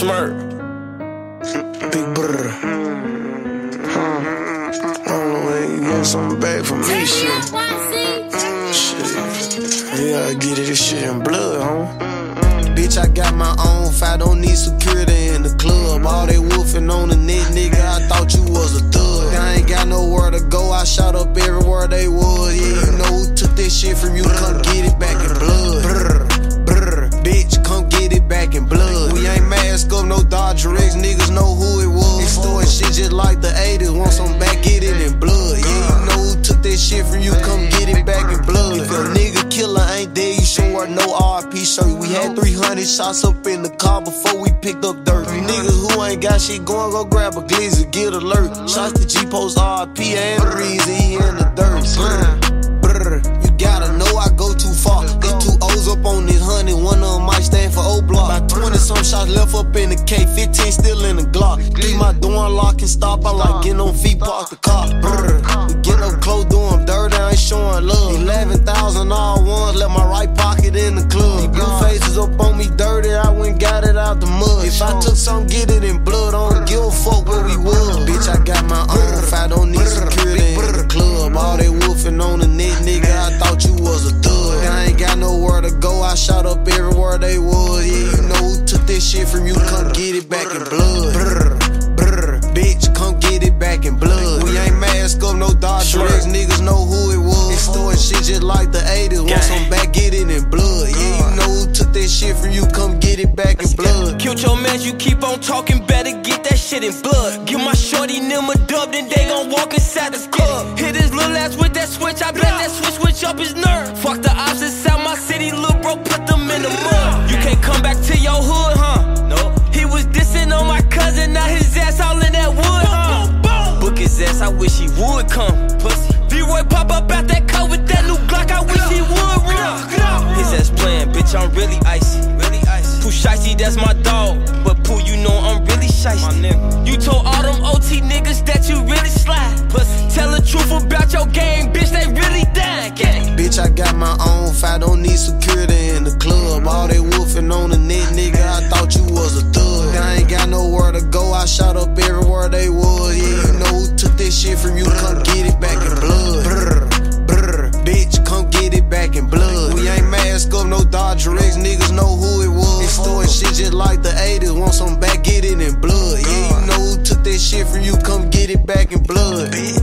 Smurk. Big brother. Huh. I don't know when you get something back from me, shit. Shit. You gotta get it, this shit in blood, huh? Bitch, I got my own fight, don't need security in the club. All they wolfing on the net, nigga, I thought you was a thug. I ain't got nowhere to go, I shot up everywhere they was. Yeah, you know who took this shit from you, come get it back in blood. Come get it back in blood. If a nigga killer ain't dead, you should wear no RP shirt. We had 300 shots up in the car before we picked up Durk. You niggas who ain't got shit going, go grab a glizzy, get alert. Shots to G Post RP and he in the dirt. Brr, brr, you gotta know I go too far. They two O's up on this honey, one of them might stand for O'Block. About 20 some shots left up in the K, 15 still in the Glock. Leave my door unlocked and stop, I like getting on feet, park the car. Brr, they was. Yeah, you know who took this shit from you, come get it back in blood. Brr, brr, bitch, come get it back in blood. We ain't mask up, no Dodger X, niggas know who it was. Extorting shit just like the 80s, want some back, get it in blood. Yeah, you know who took that shit from you, come get it back in blood. Killed your man, you keep on talking, better get that shit in blood. Give my shorty them a dub, then they gon' walk inside the club. Hit his little ass with that switch, I bet that switch switch up his nerve. Fuck the ops bitch, I'm really icy. Really icy. Pooh Shiesty, that's my dog. But Pooh, you know I'm really shicey. You told all them OT niggas that you really slide. Pussy. Tell the truth about your game, bitch, they really dying. Gang. Bitch, I got my own fight, don't need security in the club. All they wolfing on the net, nigga, I thought you was a thug. I ain't got nowhere to go, I shot up everywhere they was. Yeah, you know who took this shit from you, come get it back in blood. Brr, brr, bitch, come get it back in blood. Mask up, no Dodger X, niggas know who it was. Extorting shit just like the 80s, want some back, get it in blood. Yeah, you know who took that shit from you, come get it back in blood. Bitch.